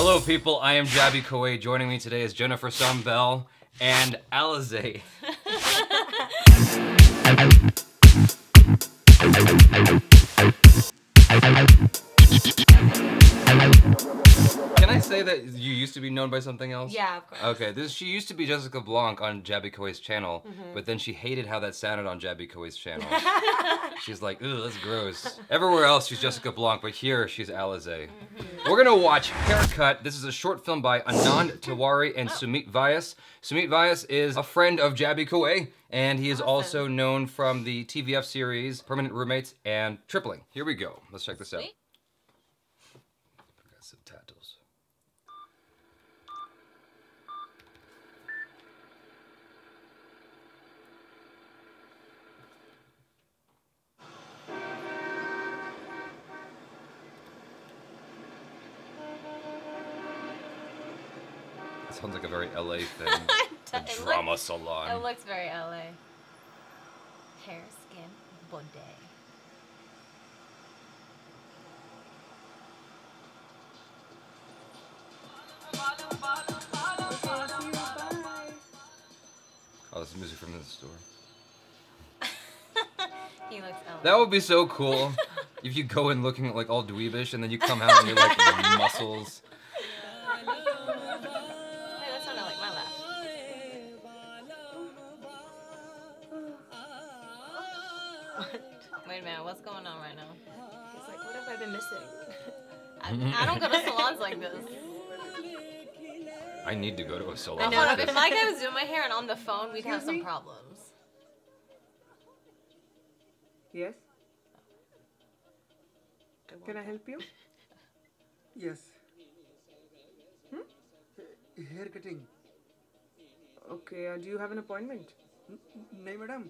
Hello, people. I am Jaby Koay. Joining me today is Jennifer Sun Bell and Alazay. say that you used to be known by something else? Yeah, of course. Okay, this she used to be Jessica Blanc on Jaby Koay's channel, Mm-hmm. but then she hated how that sounded on Jaby Koay's channel. she's like, "Ooh, that's gross." Everywhere else she's Jessica Blanc, but here she's Alazay. Mm-hmm. We're gonna watch Haircut. This is a short film by Anand Tiwari Oh. and Sumeet Vyas. Sumeet Vyas is a friend of Jaby Koay, and he is also known from the TVF series Permanent Roommates and Tripling. Here we go. Let's check this out. Sweet. Got subtitles. It sounds like a very LA thing. It a looks- drama It salon. looks very LA. Hair, skin, body. Oh, this is music from the store. He looks LA. That would be so cool if you go in looking like all dweebish and then you come out and you're like muscles. I, I don't go to salons like this. I need to go to a salon. I know, like if this. my guy was doing my hair and on the phone, we'd have Excuse some me? problems. Yes. Can I help you? Yes. Hair cutting. Okay. Uh, do you have an appointment? नहीं madam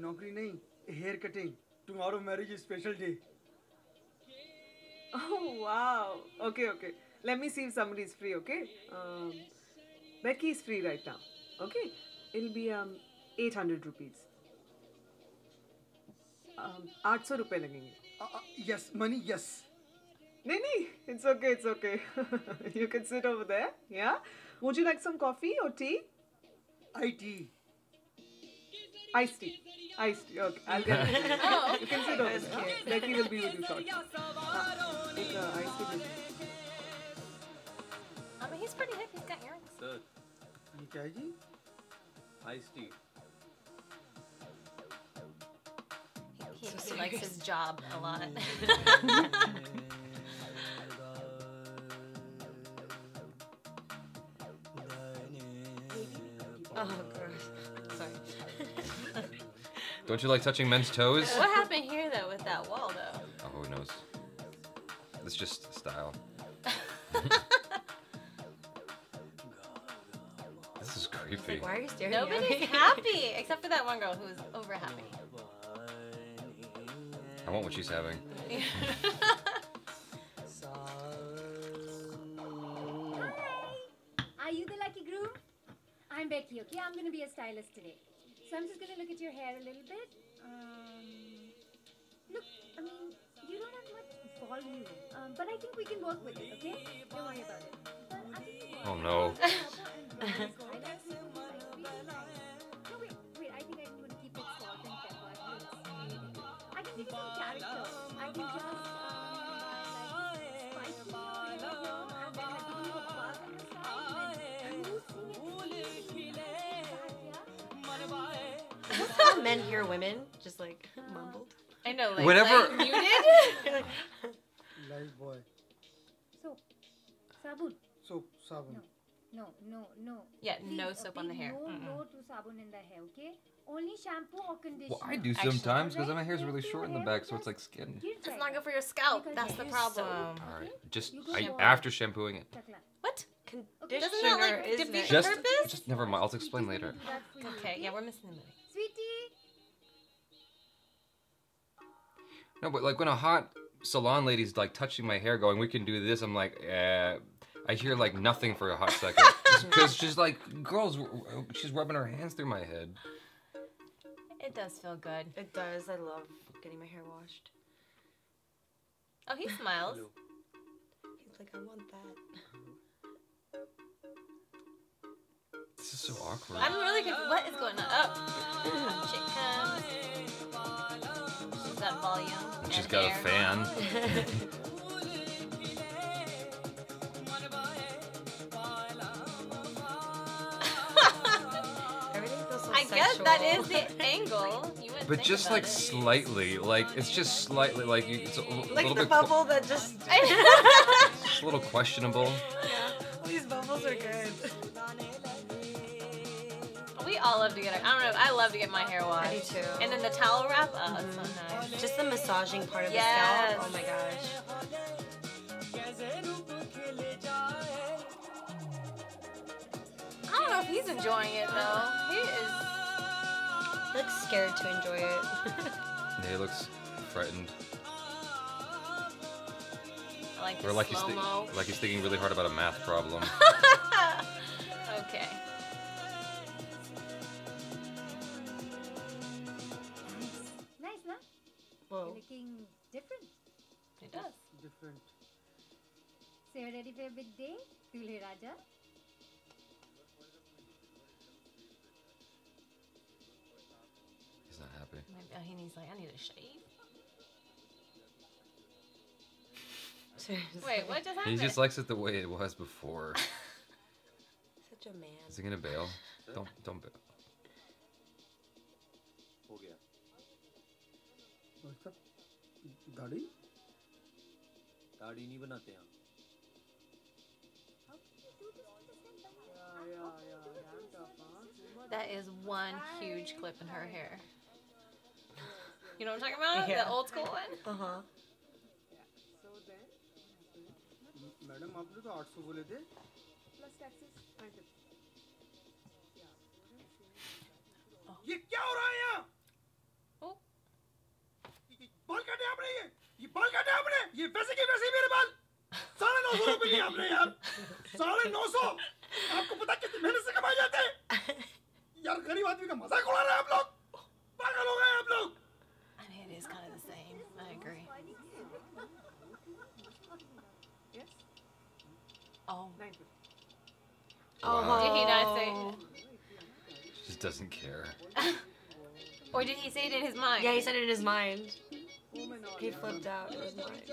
नौकरी नहीं hair cutting tomorrow marriage special day Oh wow. Okay, okay. Let me see if somebody's free. Okay. Um, Becky is free right now. Okay. It'll be um 800 rupees. Um, 800 रुपए लगेंगे yes money yes नहीं नहीं it's okay it's okay you can sit over there yeah would you like some coffee or tea I T iced tea iced tea okay I'll get it for you. Oh, you can sit over there yeah. Becky will be with you shortly हाँ, एक uh, iced tea दे दो। I mean, he's pretty hip. He's got earrings. Sir, ये क्या है जी iced tea. He, he likes his job a lot. Don't you like touching men's toes? what happened here, though, with that wall, though? Oh, who knows? It's just style. this is creepy. Why are you staring at Nobody's happy except for that one girl who's over happy. I want what she's having. Are you the lucky groom? I'm Becky, okay? I'm gonna be a stylist today. So I'm just gonna look at your hair a little bit. Um, look, I mean, you don't have much volume, um, but I think we can work with it, okay? Don't worry about it. But I think you Oh no. no, wait, wait, I think I'm gonna keep it salt and pepper. I can give you some character. I can just, hear women just like mumbled. I know, like whenever like, muted. Light boy. So, sabun. Soap, sabun. No, no, no. Yeah, no soap on the hair. No, no to sabun in the hair, okay? Only shampoo or conditioner. Well, I do sometimes because my hair is really short in the back, so it's like skin. It's not good for your scalp. That's the problem. All right, just I, after shampooing it. What? Conditioner. Doesn't that, like, defeat the just, purpose? Just never mind. I'll explain later. Okay, yeah, we're missing the minute. No, but like when a hot salon lady's like touching my hair, going, "We can do this," I'm like, eh. I hear like nothing for a hot second because she's like, girls, she's rubbing her hands through my head. It does feel good. It does. I love getting my hair washed. Oh, he smiles. He's like I want that. This is so awkward. I'm really confused. What is going on? Oh, chick comes. She's got volume. She's and got a fan. Everything I guess that sexual. is the angle. But just like it. slightly, like it's just slightly, like you, it's a, l- like little the bit, bubble that just. it's a little questionable. Yeah, These bubbles are good. we all love to get. Our, I don't know. I love to get my hair washed. I do too. And then the towel wrap. Oh, it's so nice. Just the massaging part of Yes. the scalp. Oh my gosh. I don't know if he's enjoying it though. He is. He looks scared to enjoy it. Yeah, he looks frightened, I like or like he's slow like he's thinking really hard about a math problem. okay. does. Different. So you're ready for a big day, Dulhe Raja? He's not happy. Maybe oh, he needs like, I need a shave. Wait, what just happened? He just likes it the way it was before. Such a man. Is he gonna bail? Don't don't bail. गाड़ी दाढ़ी दाढ़ी नहीं बनाते यहाँ Yeah, yeah, yeah. Damn tough, huh? That is one huge clip in her hair. You know what I'm talking about? Yeah. The old school one? Uh huh. So then, madam आपने तो 800 बोले थे plus taxes. Thank you. ये क्या हो रहा है यहाँ Oh. ये बाल काटे आपने ये ये बाल काटे आपने ये वैसे के आपने यार साढ़े नौ सौ आपको पता कितनी मेहनत से कमाए जाते हैं यार गरीब आदमी का मजाक उड़ा रहे हैं आप लोग पागल हो गए हैं आप लोग I mean, it is kind of the same. I agree. Yes? Oh. 950. Oh. Did he not say? Just doesn't care. Or did he say it in his mind? Yeah, he said it in his mind. Oh my god. He flipped out in his mind.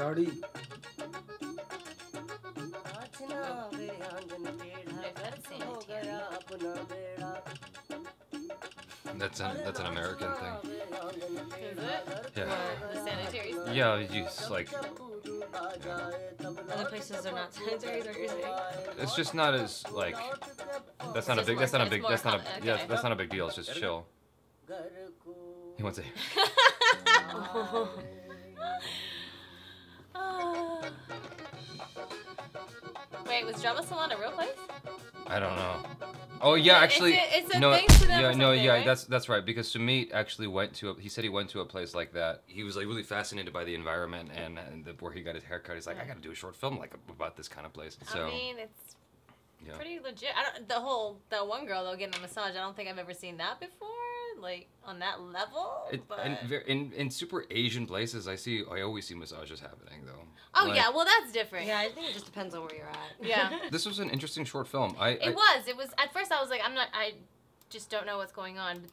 दाढ़ी That's an that's an American thing. Yeah. The sanitaries. Yeah, you like yeah. Other places are not sanitaries, are you it's just not as like that's not a big that's not a big that's not a yeah that's not a big deal. It's just chill. He wants to. a Wait, was Drama Salon a real place? I don't know. Oh yeah, It's a- actually, it's a no, thing yeah, no, yeah, right? that's that's right. Because Sumeet actually went to a, he said he went to a place like that. He was like really fascinated by the environment and, and the, where he got his haircut. He's like, I got to do a short film like about this kind of place. So I mean, it's yeah, pretty legit. I don't. The whole that one girl though getting a massage. I don't think I've ever seen that before. Like on that level. it, but... and ver- in in super Asian places, I see I always see massages happening though. oh Like, yeah, well that's different. Yeah, I think it just depends on where you're at. Yeah. This was an interesting short film. I, It I was. It was. At first, I was like, I'm not. I just don't know what's going on. But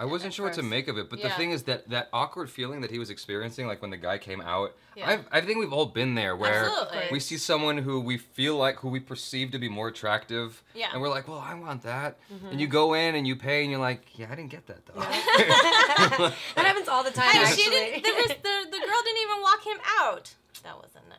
I wasn't at sure what to make of it, but the thing is that that awkward feeling that he was experiencing, like when the guy came out, Yeah. I've, I think we've all been there where Absolutely. we see someone who we feel like who we perceive to be more attractive, Yeah. and we're like, well, I want that, and mm-hmm. you go in and you pay, and you're like, yeah, I didn't get that though. that happens all the time. Hey, actually. she didn't. There was, the the girl didn't even walk him out. That wasn't nice.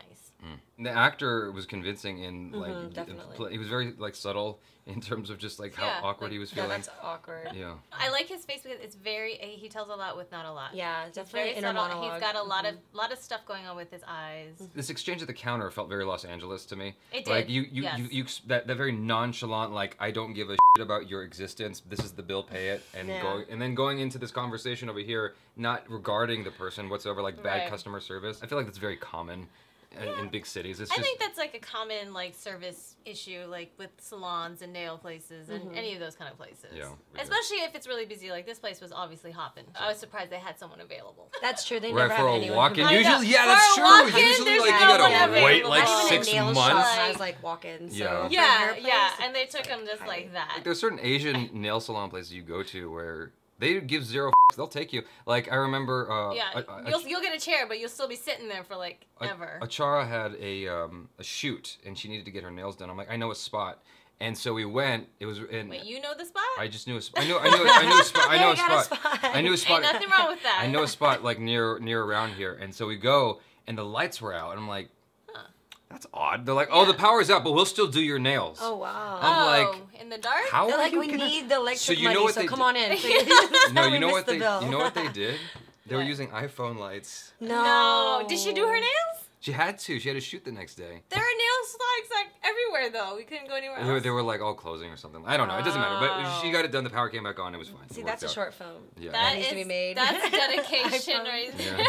The actor was convincing in like Mhm, definitely. he was very like subtle in terms of just like how Yeah, awkward like, he was Yeah, feeling. that's awkward. Yeah. I like his face because it's very. He tells a lot with not a lot. Yeah, It's definitely very inner subtle. monologue. He's got a lot of Mhm. lot of stuff going on with his eyes. This exchange at the counter felt very Los Angeles to me. It Like did, you, you, yes. you, you, that, that very nonchalant, like I don't give a shit about your existence. This is the bill, pay it, and Yeah. going, and then going into this conversation over here, not regarding the person whatsoever, like bad Right. customer service. I feel like that's very common in, in big cities. It's I just think that's like a common like service issue, like with salons and nail places and Mhm. any of those kind of places. Yeah, yeah. Especially if it's really busy. Like this place was obviously hopping. I was surprised they had someone available. That's true. They right never for have a anyone walk-in. who- I know. Usually, yeah, that's true. Usually, there's like you gotta wait available. like Not Not even six a nail months. shop Like- has like walk-ins. Yeah. So for yeah, yeah, and they took him just like that. Like there's certain Asian nail salon places you go to where they give zero. F- they'll take you. Like I remember. Uh, yeah, a- a- you'll you'll get a chair, but you'll still be sitting there for like A- ever. Achara had a um, a shoot and she needed to get her nails done. I'm like, I know a spot, and so we went. It was in. Wait, you know the spot? I just knew a spot. I knew. I knew. I knew a spot. I know a spot. spot. I knew a spot. Ain't nothing wrong with that. I know a spot like near near around here, and so we go, and the lights were out, and I'm like. That's odd. They're like, oh, the power's out, but we'll still do your nails. Oh wow. I'm oh, like, in the dark. How They're like, we gonna- need the electric you know money, what so they come did- on in. No, you know what the they. bill. You know what they did? They were using iPhone lights. No. Did she do her nails? She had to. She had to shoot the next day. There are nail salons like everywhere though. We couldn't go anywhere They were, else. they were like all closing or something. I don't know. It doesn't matter. But she got it done. The power came back on. It was fine. See, worked that's a out. short film. Yeah. That needs to be made. That's dedication iPhone. right Yeah.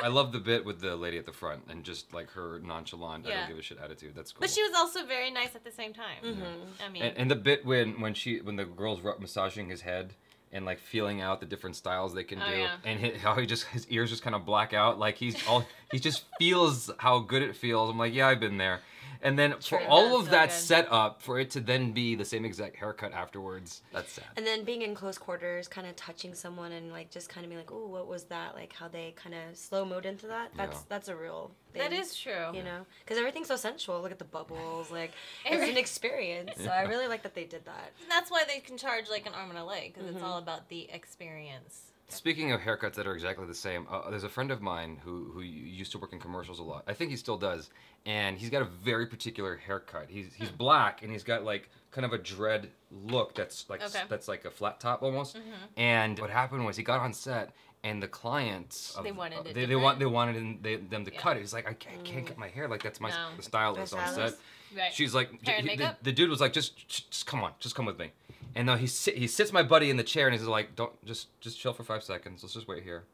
There. I love the bit with the lady at the front and just like her nonchalant, I Yeah. don't give a shit attitude. That's cool. But she was also very nice at the same time. Mhm. I mean, and, and the bit when when she when the girl's ru- massaging his head and like feeling out the different styles they can Oh, do, yeah. and hi how he just his ears just kind of black out, like he's all he just feels how good it feels. I'm like, yeah, I've been there. And then for all of so that good. set up for it to then be the same exact haircut afterwards, that's sad. And then being in close quarters, kind of touching someone and like just kind of being like, "Oh, what was that?" Like how they kind of slow mode into that. That's Yeah. that's a real. Thing, that is true. You know, because everything's so sensual. Look at the bubbles. Like it's an experience. So I really like that they did that. And that's why they can charge like an arm and a leg because it's Mhm. all about the experience. Speaking of haircuts that are exactly the same, uh, there's a friend of mine who who used to work in commercials a lot. I think he still does, and he's got a very particular haircut. He's he's Hmm. black and he's got like kind of a dread look that's like Okay. that's like a flat top almost. Mhm. And what happened was he got on set and the clients They of- wanted uh, it they, they want they wanted in- they, them to Yeah. cut it. He's like I can't, I can't cut my hair like that's my No. the stylist The on set. Right. She's like, Hair he- the, makeup? the dude was like, just, just, just come on, just come with me. And then he sit, he sits my buddy in the chair and he's like, don't, just, just chill for five seconds. Let's just wait here.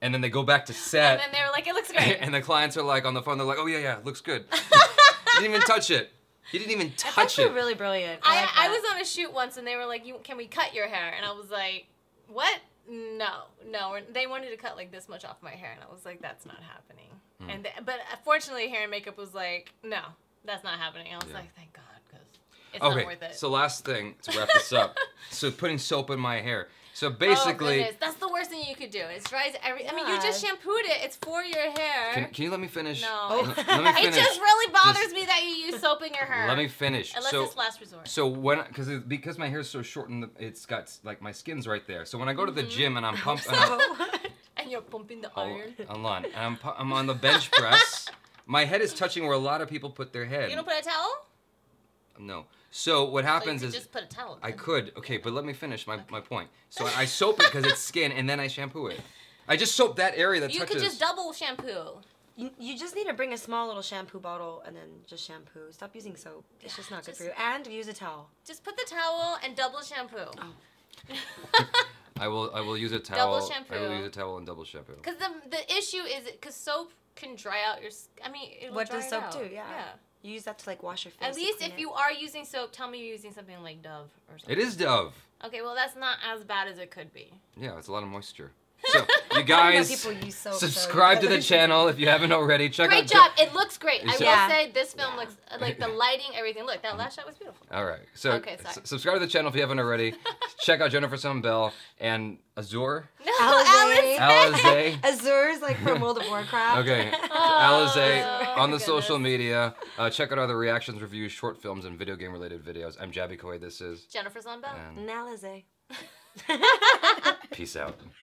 And then they go back to set. and then they were like, "It looks great." and the clients are like on the phone. They're like, oh yeah, yeah, looks good. he didn't even touch it. He didn't even That's touch actually it. really brilliant. I, like I was on a shoot once and they were like, "You can we cut your hair?" And I was like, "What? No, no." They wanted to cut like this much off my hair, and I was like, "That's not happening." Hmm. And th- but fortunately, hair and makeup was like, "No, that's not happening." I was Yeah. like, "Thank God," because it's not Okay, worth it. so last thing to wrap this up. so putting soap in my hair. So oh, basically, goodness. that's the worst thing you could do. It dries every. I mean, you just shampooed it. It's for your hair. can, can you let me finish? No. Oh. Let me it just really bothers Just- me that you use soap in your hair. Let me finish. Unless so, it's last resort. So when, because because my hair's so short and it's got like my skin's right there. So when I go to the mm-hmm. gym and I'm pumping, So, and you're pumping the oh, iron. hold on, and I'm I'm on the bench press. My head is touching where a lot of people put their head. You don't put a towel? no. So what So you happens could is just put a towel. I could. Okay, but let me finish my, my point. So I, I soap it because it's skin, and then I shampoo it. I just soap that area that You touches. could just double shampoo. you, you just need to bring a small little shampoo bottle and then just shampoo. Stop using soap. It's just not good for you. And use a towel. Just put the towel and double shampoo. Oh. I will I will use a towel. Double towel. I will use a towel and double shampoo. Because the the issue is because soap can dry out your. I mean, it'll What dry does it soap out. do? Yeah. You use that to like wash your face. At least if it. you are using soap, tell me you're using something like Dove or something. It is Dove. Okay, well that's not as bad as it could be. Yeah, it's a lot of moisture. So you guys, people use soap, so subscribe to the channel if you haven't already. Check Great out. job. It looks great. I will say this film looks like the lighting, everything. Look, that last shot was beautiful. All right. So Okay, s- subscribe to the channel if you haven't already. Check out Jennifer Sun Bell and Azure. No, Alazay. Alice. Alazay. Azur's like from World of Warcraft. Okay. Oh, Alazay on the goodness. social media. Uh, check out other reactions, reviews, short films, and video game related videos. I'm Jaby Koay. This is. Jennifer's on Bell. And Nalize. peace out.